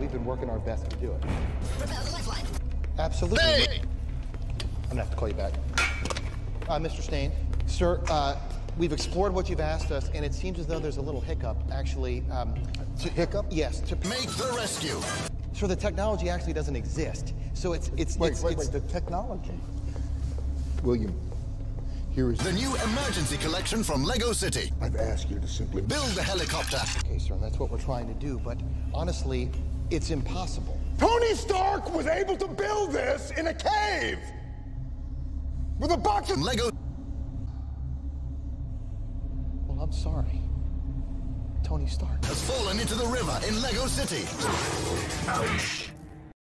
We've been working our best to do it. Repel the lifeline. Absolutely. Hey! I'm gonna have to call you back. Uh, Mr. Stane, sir, uh, we've explored what you've asked us, and it seems as though there's a little hiccup. Actually, um, to, hiccup? Yes. To, Make the rescue. Sir, the technology actually doesn't exist. So it's it's Wait, it's, wait, it's wait, the technology. William, here is The new emergency collection from Lego City. I've asked you to simply Build the helicopter. okay, sir, and that's what we're trying to do. But honestly, it's impossible. Tony Stark was able to build this in a cave with a box of Lego. Well, I'm sorry, Tony Stark. has fallen into the river in Lego City.